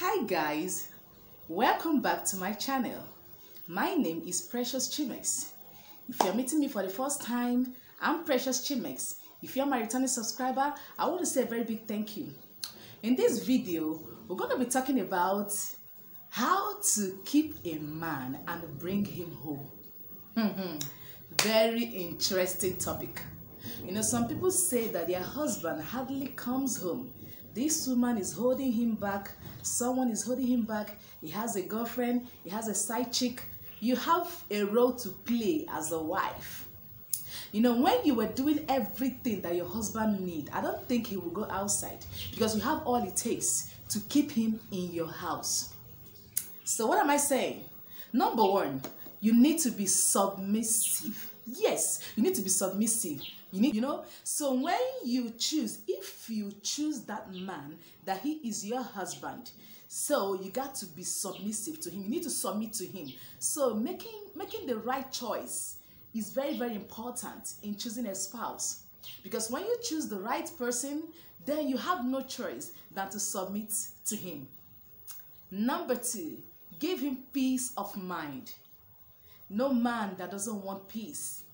Hi guys, welcome back to my channel. My name is Precious Chimex. If you're meeting me for the first time, I'm Precious Chimex. If you're my returning subscriber, I want to say a very big thank you. In this video, we're going to be talking about how to keep a man and bring him home. very interesting topic. You know, some people say that their husband hardly comes home. This woman is holding him back. Someone is holding him back. He has a girlfriend. He has a side chick. You have a role to play as a wife. You know, when you were doing everything that your husband need, I don't think he will go outside because you have all it takes to keep him in your house. So what am I saying? Number one, you need to be submissive. Yes, you need to be submissive. You need, you know, so when you choose, if you choose that man that he is your husband, so you got to be submissive to him. You need to submit to him. So making making the right choice is very very important in choosing a spouse because when you choose the right person, then you have no choice than to submit to him. Number two, give him peace of mind. No man that doesn't want peace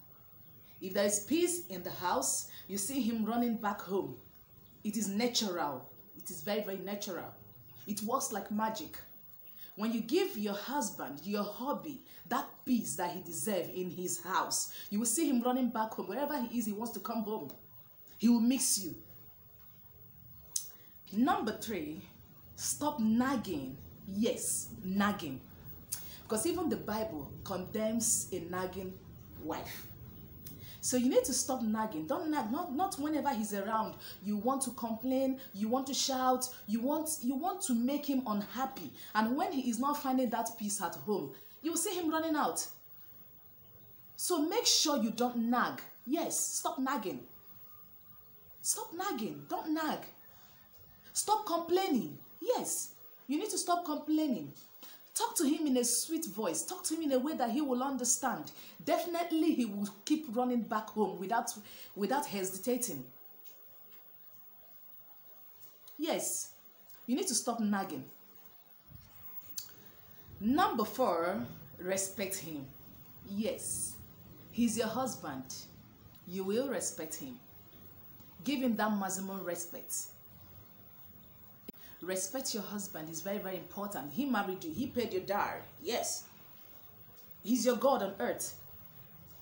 if there is peace in the house, you see him running back home. It is natural. It is very, very natural. It works like magic. When you give your husband, your hobby, that peace that he deserves in his house, you will see him running back home. Wherever he is, he wants to come home. He will miss you. Number three, stop nagging. Yes, nagging. Because even the Bible condemns a nagging wife. So you need to stop nagging. Don't nag. Not not whenever he's around. You want to complain. You want to shout. You want you want to make him unhappy. And when he is not finding that peace at home, you will see him running out. So make sure you don't nag. Yes, stop nagging. Stop nagging. Don't nag. Stop complaining. Yes, you need to stop complaining. Talk to him in a sweet voice. Talk to him in a way that he will understand. Definitely he will keep running back home without, without hesitating. Yes, you need to stop nagging. Number four, respect him. Yes, he's your husband. You will respect him. Give him that maximum respect respect your husband is very very important. He married you. He paid your dowry. Yes. He's your god on earth.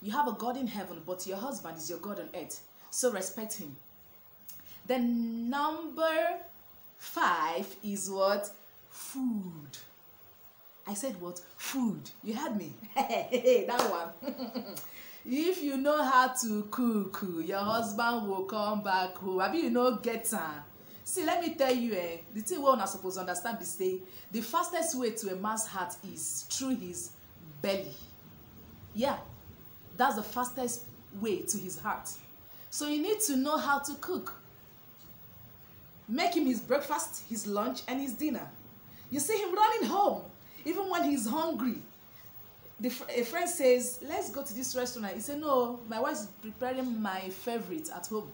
You have a god in heaven but your husband is your god on earth. So respect him. Then number five is what? Food. I said what? Food. You heard me? That one. If you know how to cook your husband will come back home. Abi you no get am see let me tell you eh the thing wey una suppose understand be say the fastest way to a man's heart is through his belly. Yeah that's the fastest way to his heart. So you need to know how to cook. Make him his breakfast his lunch and his dinner. You see him running home even when he's hungry. The a friend says let's go to this restaurant. He say no my wife is preparing my favorite at home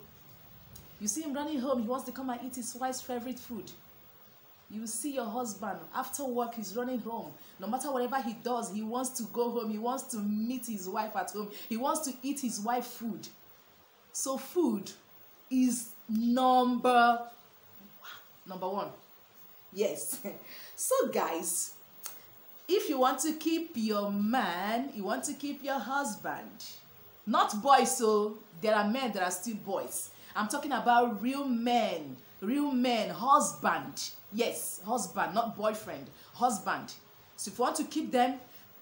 You see him running home, he wants to come and eat his wife's favorite food. You see your husband, after work, he's running home. No matter whatever he does, he wants to go home. He wants to meet his wife at home. He wants to eat his wife food. So food is number number one. Yes. so guys, if you want to keep your man, you want to keep your husband, not boys, so there are men that are still boys I'm talking about real men, real men, husband. Yes, husband, not boyfriend, husband. So if you want to keep them,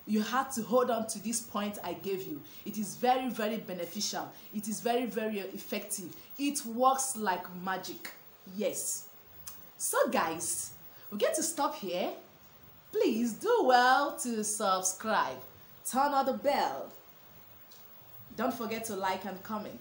you have to hold on to this point I gave you. It is very, very beneficial. It is very, very effective. It works like magic. Yes. So guys, we get to stop here. Please do well to subscribe. Turn on the bell. Don't forget to like and comment.